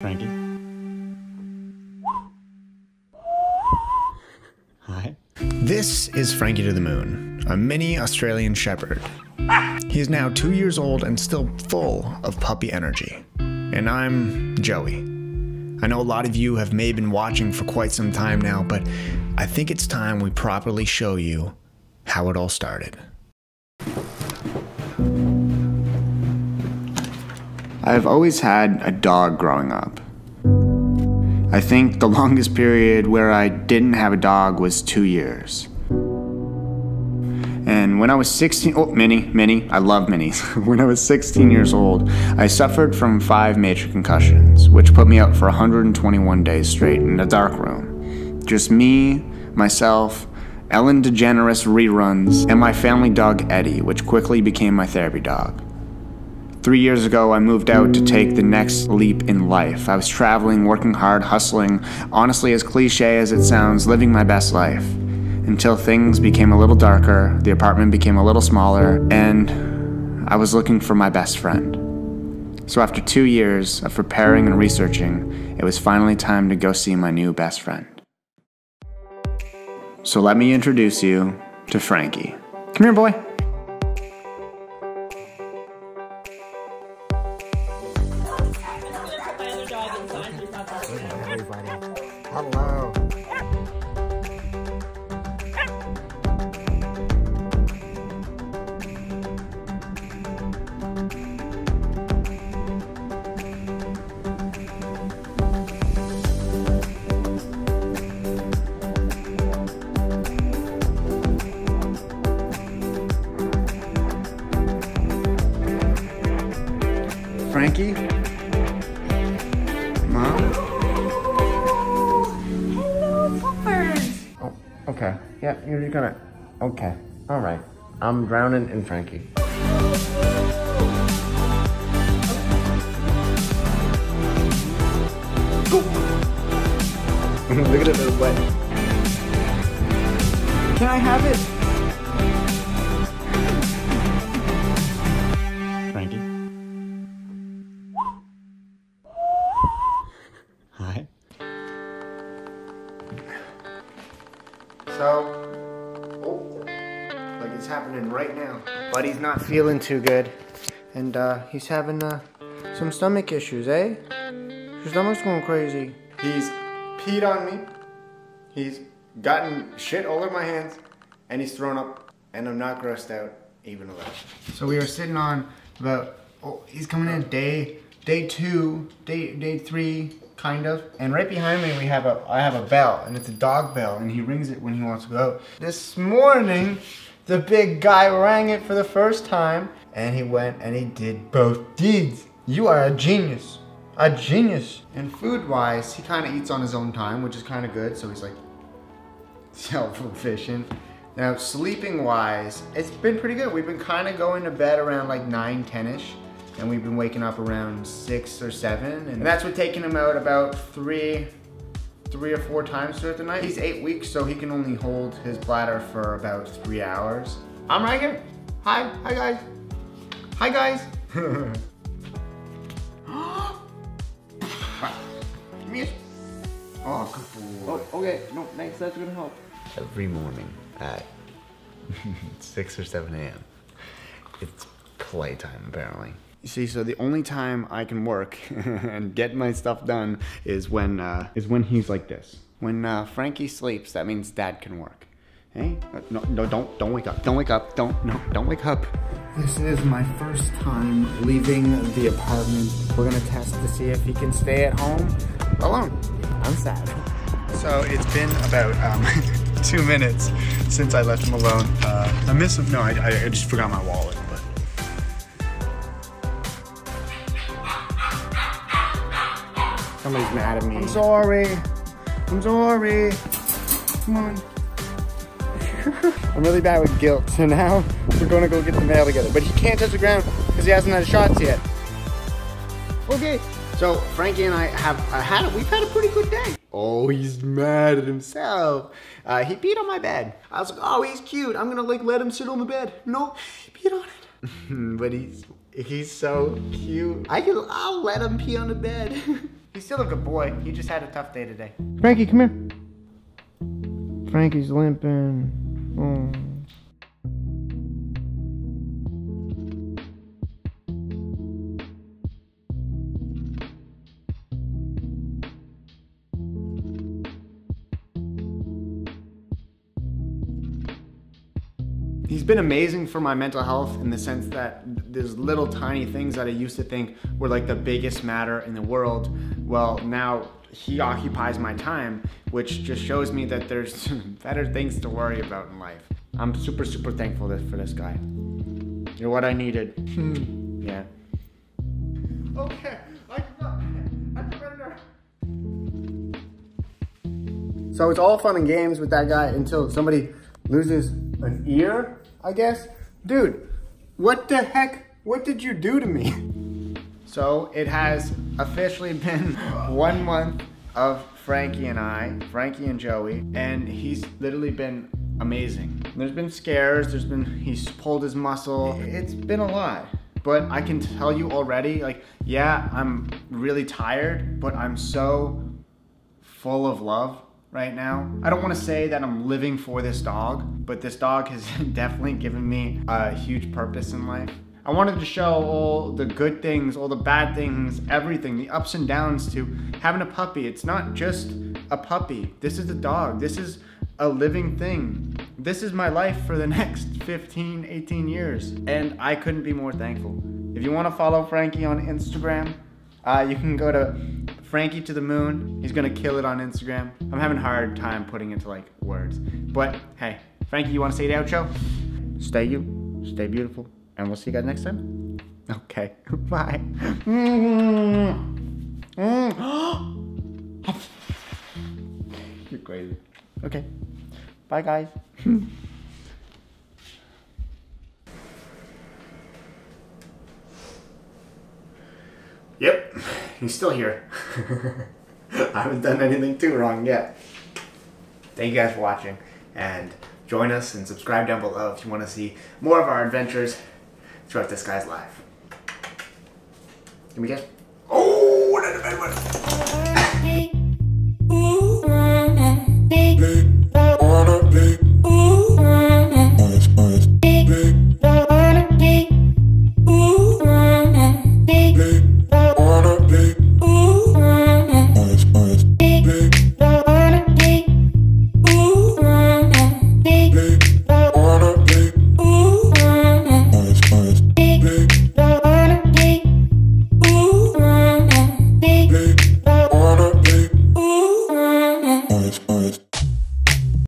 Frankie? Hi. This is Frankie to the Moon, a mini Australian Shepherd. He is now two years old and still full of puppy energy. And I'm Joey. I know a lot of you have maybe been watching for quite some time now, but I think it's time we properly show you how it all started. I've always had a dog growing up. I think the longest period where I didn't have a dog was two years. And when I was 16, oh, mini, mini, I love minis. when I was 16 years old, I suffered from five major concussions, which put me out for 121 days straight in a dark room. Just me, myself, Ellen DeGeneres reruns, and my family dog Eddie, which quickly became my therapy dog. Three years ago, I moved out to take the next leap in life. I was traveling, working hard, hustling, honestly, as cliche as it sounds, living my best life. Until things became a little darker, the apartment became a little smaller, and I was looking for my best friend. So after two years of preparing and researching, it was finally time to go see my new best friend. So let me introduce you to Frankie. Come here, boy. Everybody. Hello. Frankie? Okay. Yeah, you're just gonna. Okay. All right. I'm drowning in Frankie. Look at it, it's wet. Can I have it? So, oh, like it's happening right now. But he's not feeling too good, and uh, he's having uh, some stomach issues, eh? His stomach's going crazy. He's peed on me. He's gotten shit all over my hands, and he's thrown up, and I'm not grossed out even a little. So we are sitting on about. Oh, he's coming in day day two, day day three, kind of. And right behind me we have a I have a bell, and it's a dog bell, and he rings it when he wants to go. This morning, the big guy rang it for the first time, and he went and he did both deeds. You are a genius. A genius. And food wise, he kind of eats on his own time, which is kind of good. So he's like self-efficient. Now, sleeping wise, it's been pretty good. We've been kind of going to bed around like 9, 10-ish. And we've been waking up around 6 or 7. And that's what taking him out about 3, three or four times throughout the night. He's 8 weeks, so he can only hold his bladder for about 3 hours. I'm right here. Hi, hi guys. Hi guys. Come here. Oh, good boy. Oh, okay. No, thanks. That's gonna help. Every morning at 6 or 7 a.m. It's playtime, apparently. You see, so the only time I can work and get my stuff done is when uh, is when he's like this. When uh, Frankie sleeps, that means Dad can work. Hey, Uh, no, no, don't, don't wake up. Don't wake up. Don't, no, don't wake up. This is my first time leaving the apartment. We're gonna test to see if he can stay at home alone. I'm sad. So it's been about um, two minutes since I left him alone. Uh, I miss him. No, I, I just forgot my wallet. Somebody's mad at me. I'm sorry. I'm sorry. Come on. I'm really bad with guilt, so now we're gonna go get the mail together. But he can't touch the ground because he hasn't had shots yet. Okay. So Frankie and I have uh, had a, we've had a pretty good day. Oh, he's mad at himself. Uh, he peed on my bed. I was like, oh, he's cute. I'm gonna like let him sit on the bed. No, he peed on it. but he's he's so cute. I can I'll let him pee on the bed. He's still a good boy. He just had a tough day today. Frankie, come here. Frankie's limping. Oh. He's been amazing for my mental health in the sense that there's little tiny things that I used to think were like the biggest matter in the world. Well, now he occupies my time, which just shows me that there's better things to worry about in life. I'm super, super thankful for this guy. You're what I needed. yeah. Okay, I So it's all fun and games with that guy until somebody loses an ear, I guess. Dude, what the heck? What did you do to me? So it has officially been one month of Frankie and I, Frankie and Joey, and he's literally been amazing. There's been scares, there's been, he's pulled his muscle. It's been a lot. But I can tell you already, like, yeah, I'm really tired, but I'm so full of love right now. I don't want to say that I'm living for this dog, but this dog has definitely given me a huge purpose in life. I wanted to show all the good things, all the bad things, everything, the ups and downs to having a puppy. It's not just a puppy. This is a dog. This is a living thing. This is my life for the next 15, 18 years. And I couldn't be more thankful. If you want to follow Frankie on Instagram, uh, you can go to Frankie to the moon. He's gonna kill it on Instagram. I'm having a hard time putting into like words. But hey, Frankie, you wanna say the outro? Stay you, stay beautiful, and we'll see you guys next time. Okay, bye. You're crazy. Okay, bye guys. Yep, he's still here. I haven't done anything too wrong yet. Thank you guys for watching, and join us and subscribe down below if you want to see more of our adventures throughout this guy's life. Can we get? Oh, what a